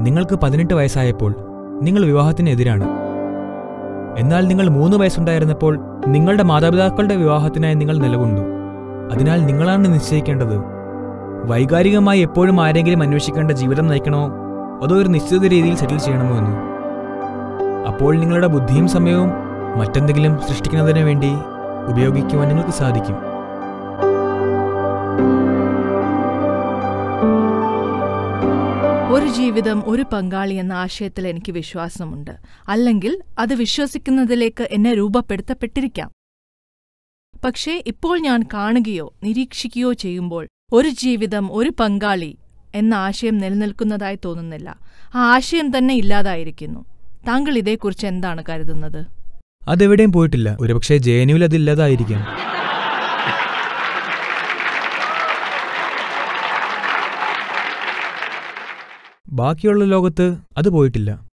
നിങ്ങൾക്ക് പതിനെട്ട് വയസ്സായപ്പോൾ നിങ്ങൾ വിവാഹത്തിനെതിരാണ്. എന്നാൽ നിങ്ങൾ മൂന്ന് വയസ്സുണ്ടായിരുന്നപ്പോൾ നിങ്ങളുടെ മാതാപിതാക്കളുടെ വിവാഹത്തിനായി നിങ്ങൾ നിലകൊണ്ടു. അതിനാൽ നിങ്ങളാണ് നിശ്ചയിക്കേണ്ടത്. വൈകാരികമായി എപ്പോഴും ആരെങ്കിലും അന്വേഷിക്കേണ്ട ജീവിതം നയിക്കണോ? അതോ ഒരു നിശ്ചിത രീതിയിൽ സെറ്റിൽ ചെയ്യണമോ എന്ന്? അപ്പോൾ നിങ്ങളുടെ ബുദ്ധിയും സമയവും മറ്റെന്തെങ്കിലും സൃഷ്ടിക്കുന്നതിന് വേണ്ടി ഉപയോഗിക്കുവാൻ നിങ്ങൾക്ക് സാധിക്കും. ജീവിതം ഒരു പങ്കാളി എന്ന ആശയത്തിൽ എനിക്ക് വിശ്വാസമുണ്ട്. അല്ലെങ്കിൽ അത് വിശ്വസിക്കുന്നതിലേക്ക് എന്നെ രൂപപ്പെടുത്തപ്പെട്ടിരിക്കാം. പക്ഷേ ഇപ്പോൾ ഞാൻ കാണുകയോ നിരീക്ഷിക്കുകയോ ചെയ്യുമ്പോൾ ഒരു ജീവിതം ഒരു പങ്കാളി എന്ന ആശയം നിലനിൽക്കുന്നതായി തോന്നുന്നില്ല. ആ ആശയം തന്നെ ഇല്ലാതായിരിക്കുന്നു. താങ്കൾ ഇതേക്കുറിച്ച് എന്താണ് കരുതുന്നത്? അതെവിടെയും പോയിട്ടില്ല. ഒരുപക്ഷെ ജേനുവിൽ അതില്ലാതായിരിക്കാം ബാക്കിയുള്ള ലോകത്ത് അത് പോയിട്ടില്ല.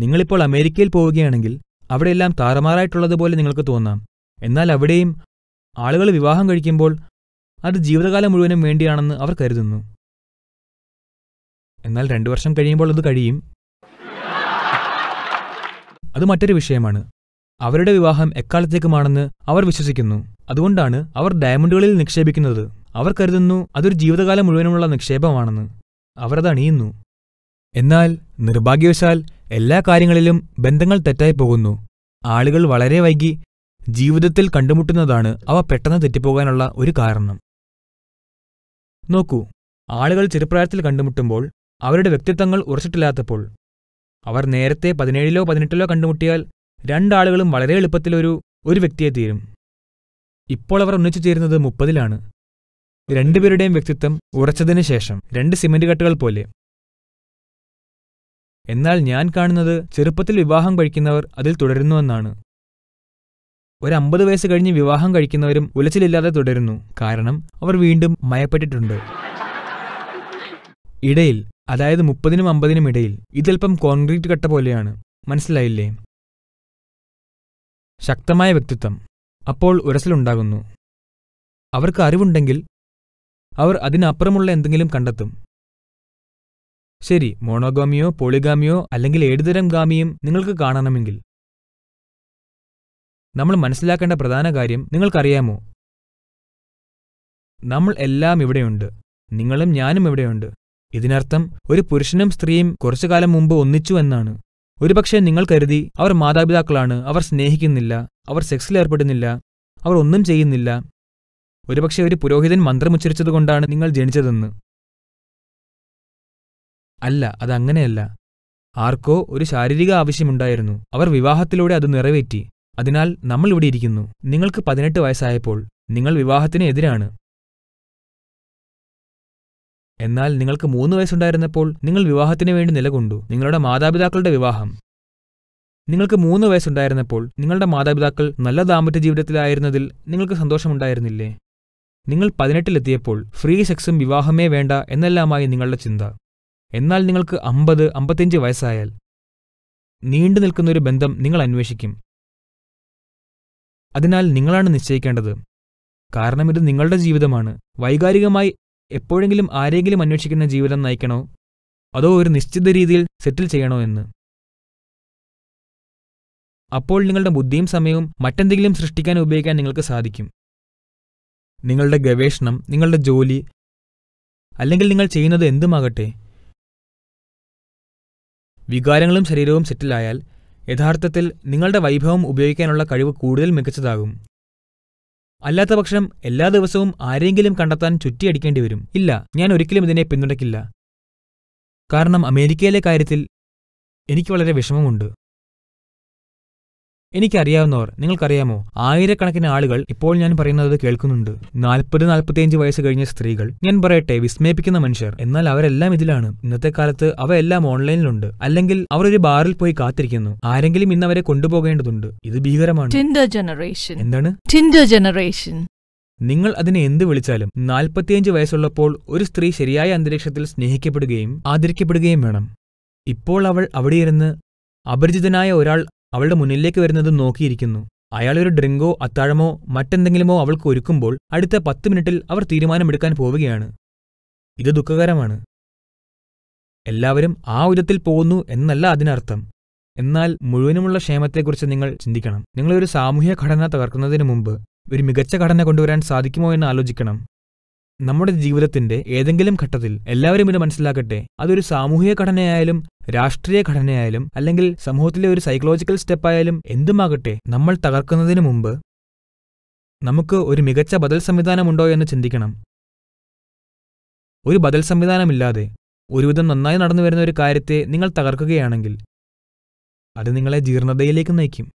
നിങ്ങളിപ്പോൾ അമേരിക്കയിൽ പോവുകയാണെങ്കിൽ അവിടെയെല്ലാം താറുമാറായിട്ടുള്ളതുപോലെ നിങ്ങൾക്ക് തോന്നാം. എന്നാൽ അവിടെയും ആളുകൾ വിവാഹം കഴിക്കുമ്പോൾ അത് ജീവിതകാലം മുഴുവനും വേണ്ടിയാണെന്ന് അവർ കരുതുന്നു. എന്നാൽ രണ്ടു വർഷം കഴിയുമ്പോൾ അത് കഴിയും. അത് മറ്റൊരു വിഷയമാണ്. അവരുടെ വിവാഹം എക്കാലത്തേക്കുമാണെന്ന് അവർ വിശ്വസിക്കുന്നു. അതുകൊണ്ടാണ് അവർ ഡയമണ്ടുകളിൽ നിക്ഷേപിക്കുന്നത്. അവർ കരുതുന്നു അതൊരു ജീവിതകാലം മുഴുവനുമുള്ള നിക്ഷേപമാണെന്ന്. അവരത് അണിയുന്നു. എന്നാൽ നിർഭാഗ്യവശാൽ എല്ലാ കാര്യങ്ങളിലും ബന്ധങ്ങൾ തെറ്റായി പോകുന്നു. ആളുകൾ വളരെ വൈകി ജീവിതത്തിൽ കണ്ടുമുട്ടുന്നതാണ് അവ പെട്ടെന്ന് തെറ്റിപ്പോകാനുള്ള ഒരു കാരണം. നോക്കൂ ആളുകൾ ചെറുപ്രായത്തിൽ കണ്ടുമുട്ടുമ്പോൾ അവരുടെ വ്യക്തിത്വങ്ങൾ ഉറച്ചിട്ടില്ലാത്തപ്പോൾ. അവർ നേരത്തെ പതിനേഴിലോ പതിനെട്ടിലോ കണ്ടുമുട്ടിയാൽ രണ്ടാളുകളും വളരെ എളുപ്പത്തിൽ ഒരു ഒരു വ്യക്തിയെ തീരും. ഇപ്പോൾ അവർ ഒന്നിച്ചു ചേരുന്നത് മുപ്പതിലാണ്. രണ്ടുപേരുടെയും വ്യക്തിത്വം ഉറച്ചതിനു ശേഷം രണ്ട് സിമന്റ് കട്ടുകൾ പോലെ. എന്നാൽ ഞാൻ കാണുന്നത് ചെറുപ്പത്തിൽ വിവാഹം കഴിക്കുന്നവർ അതിൽ തുടരുന്നുവെന്നാണ് ഒരു അമ്പത് വയസ്സ് കഴിഞ്ഞ് വിവാഹം കഴിക്കുന്നവരും ഉലച്ചിലില്ലാതെ തുടരുന്നു. കാരണം അവർ വീണ്ടും മയപ്പെട്ടിട്ടുണ്ട്. ഇടയിൽ അതായത് മുപ്പതിനും അമ്പതിനും ഇടയിൽ ഇതൽപ്പം കോൺക്രീറ്റ് കട്ട പോലെയാണ്. മനസ്സിലായില്ലേ? ശക്തമായ വ്യക്തിത്വം. അപ്പോൾ ഉരസലുണ്ടാകുന്നു. അവർക്ക് അറിവുണ്ടെങ്കിൽ അവർ അതിനപ്പുറമുള്ള എന്തെങ്കിലും കണ്ടെത്തും. ശരി മോണോഗാമിയോ പോളിഗാമിയോ അല്ലെങ്കിൽ ഏതുതരം ഗാമിയും നിങ്ങൾക്ക് കാണണമെങ്കിൽ. നമ്മൾ മനസ്സിലാക്കേണ്ട പ്രധാന കാര്യം നിങ്ങൾക്കറിയാമോ? നമ്മൾ എല്ലാം ഇവിടെയുണ്ട്. നിങ്ങളും ഞാനും ഇവിടെയുണ്ട്. ഇതിനർത്ഥം ഒരു പുരുഷനും സ്ത്രീയും കുറച്ചു കാലം മുമ്പ് ഒന്നിച്ചു എന്നാണ്. ഒരുപക്ഷെ നിങ്ങൾ കരുതി അവർ മാതാപിതാക്കളാണ് അവർ സ്നേഹിക്കുന്നില്ല അവർ സെക്സിൽ ഏർപ്പെടുന്നില്ല അവർ ഒന്നും ചെയ്യുന്നില്ല. ഒരുപക്ഷെ ഒരു പുരോഹിതൻ മന്ത്രമുച്ചരിച്ചതുകൊണ്ടാണ് നിങ്ങൾ ജനിച്ചതെന്ന്. അല്ല അതങ്ങനെയല്ല. ആർക്കോ ഒരു ശാരീരിക ആവശ്യമുണ്ടായിരുന്നു. അവർ വിവാഹത്തിലൂടെ അത് നിറവേറ്റി. അതിനാൽ നമ്മൾ ഇവിടെ ഇരിക്കുന്നു. നിങ്ങൾക്ക് പതിനെട്ട് വയസ്സായപ്പോൾ നിങ്ങൾ വിവാഹത്തിന് എതിരാണ്. എന്നാൽ നിങ്ങൾക്ക് മൂന്ന് വയസ്സുണ്ടായിരുന്നപ്പോൾ നിങ്ങൾ വിവാഹത്തിന് വേണ്ടി നിലകൊണ്ടു. നിങ്ങളുടെ മാതാപിതാക്കളുടെ വിവാഹം. നിങ്ങൾക്ക് മൂന്ന് വയസ്സുണ്ടായിരുന്നപ്പോൾ നിങ്ങളുടെ മാതാപിതാക്കൾ നല്ല ദാമ്പത്യ ജീവിതത്തിലായിരുന്നതിൽ നിങ്ങൾക്ക് സന്തോഷമുണ്ടായിരുന്നില്ലേ? നിങ്ങൾ പതിനെട്ടിലെത്തിയപ്പോൾ ഫ്രീ സെക്സും വിവാഹമേ വേണ്ട എന്നെല്ലാമായി നിങ്ങളുടെ ചിന്ത. എന്നാൽ നിങ്ങൾക്ക് അമ്പത് അമ്പത്തിയഞ്ച് വയസ്സായാൽ നീണ്ടു നിൽക്കുന്നൊരു ബന്ധം നിങ്ങൾ അന്വേഷിക്കും. അതിനാൽ നിങ്ങളാണ് നിശ്ചയിക്കേണ്ടത്. കാരണം ഇത് നിങ്ങളുടെ ജീവിതമാണ്. വൈകാരികമായി എപ്പോഴെങ്കിലും ആരെങ്കിലും അന്വേഷിക്കുന്ന ജീവിതം നയിക്കണോ? അതോ ഒരു നിശ്ചിത രീതിയിൽ സെറ്റിൽ ചെയ്യണോ എന്ന്? അപ്പോൾ നിങ്ങളുടെ ബുദ്ധിയും സമയവും മറ്റെന്തെങ്കിലും സൃഷ്ടിക്കാൻ ഉപയോഗിക്കാൻ നിങ്ങൾക്ക് സാധിക്കും. നിങ്ങളുടെ ഗവേഷണം നിങ്ങളുടെ ജോലി അല്ലെങ്കിൽ നിങ്ങൾ ചെയ്യുന്നത് എന്തുമാകട്ടെ? വികാരങ്ങളും ശരീരവും സെറ്റിലായാൽ യഥാർത്ഥത്തിൽ നിങ്ങളുടെ വൈഭവം ഉപയോഗിക്കാനുള്ള കഴിവ് കൂടുതൽ മികച്ചതാകും. അല്ലാത്തപക്ഷം എല്ലാ ദിവസവും ആരെങ്കിലും കണ്ടെത്താൻ ചുറ്റിയടിക്കേണ്ടി വരും ഇല്ല ഞാൻ ഒരിക്കലും ഇതിനെ പിന്തുണയ്ക്കില്ല. കാരണം അമേരിക്കയിലെ കാര്യത്തിൽ എനിക്ക് വളരെ വിഷമമുണ്ട്. എനിക്കറിയാവുന്നവർ നിങ്ങൾക്കറിയാമോ? ആയിരക്കണക്കിന് ആളുകൾ ഇപ്പോൾ ഞാൻ പറയുന്നത് കേൾക്കുന്നുണ്ട്. നാൽപ്പത് നാൽപ്പത്തിയഞ്ച് വയസ്സ് കഴിഞ്ഞ സ്ത്രീകൾ. ഞാൻ പറയട്ടെ വിസ്മയിപ്പിക്കുന്ന മനുഷ്യർ. എന്നാൽ അവരെല്ലാം ഇതിലാണ്. ഇന്നത്തെ കാലത്ത് അവയെല്ലാം ഓൺലൈനിലുണ്ട്. അല്ലെങ്കിൽ അവർ ഒരു ബാറിൽ പോയി കാത്തിരിക്കുന്നു. ആരെങ്കിലും ഇന്ന് അവരെ കൊണ്ടുപോകേണ്ടതുണ്ട്. ഇത് ഭീകരമാണ്. ജനറേഷൻ എന്താണ്? ജനറേഷൻ നിങ്ങൾ അതിനെ എന്ത് വിളിച്ചാലും നാൽപ്പത്തിയഞ്ച് വയസ്സുള്ളപ്പോൾ ഒരു സ്ത്രീ ശരിയായ അന്തരീക്ഷത്തിൽ സ്നേഹിക്കപ്പെടുകയും ആദരിക്കപ്പെടുകയും വേണം. ഇപ്പോൾ അവൾ അവിടെയിരുന്ന് അപരിചിതനായ ഒരാൾ അവളുടെ മുന്നിലേക്ക് വരുന്നത് നോക്കിയിരിക്കുന്നു. അയാളൊരു ഡ്രിങ്കോ അത്താഴമോ മറ്റെന്തെങ്കിലുമോ അവൾക്ക് ഒരുക്കുമ്പോൾ അടുത്ത പത്ത് മിനിറ്റിൽ അവർ തീരുമാനമെടുക്കാൻ പോവുകയാണ്. ഇത് ദുഃഖകരമാണ്. എല്ലാവരും ആ വിധത്തിൽ പോകുന്നു എന്നല്ല അതിനർത്ഥം. എന്നാൽ മുഴുവനുമുള്ള ക്ഷേമത്തെക്കുറിച്ച് നിങ്ങൾ ചിന്തിക്കണം. നിങ്ങളൊരു സാമൂഹ്യ ഘടന തകർക്കുന്നതിന് മുമ്പ് ഒരു മികച്ച ഘടന കൊണ്ടുവരാൻ സാധിക്കുമോ എന്ന് ആലോചിക്കണം. നമ്മുടെ ജീവിതത്തിന്റെ ഏതെങ്കിലും ഘട്ടത്തിൽ എല്ലാവരും ഇത് മനസ്സിലാക്കട്ടെ. അതൊരു സാമൂഹിക ഘടനയായാലും രാഷ്ട്രീയ ഘടനയായാലും അല്ലെങ്കിൽ സമൂഹത്തിലെ ഒരു സൈക്കോളജിക്കൽ സ്റ്റെപ്പായാലും എന്തുമാകട്ടെ നമ്മൾ തകർക്കുന്നതിന് മുമ്പ് നമുക്ക് ഒരു മികച്ച ബദൽ സംവിധാനമുണ്ടോ എന്ന് ചിന്തിക്കണം. ഒരു ബദൽ സംവിധാനമില്ലാതെ ഒരുവിധം നന്നായി നടന്നു വരുന്ന ഒരു കാര്യത്തെ നിങ്ങൾ തകർക്കുകയാണെങ്കിൽ അത് നിങ്ങളെ ജീർണതയിലേക്ക് നയിക്കും.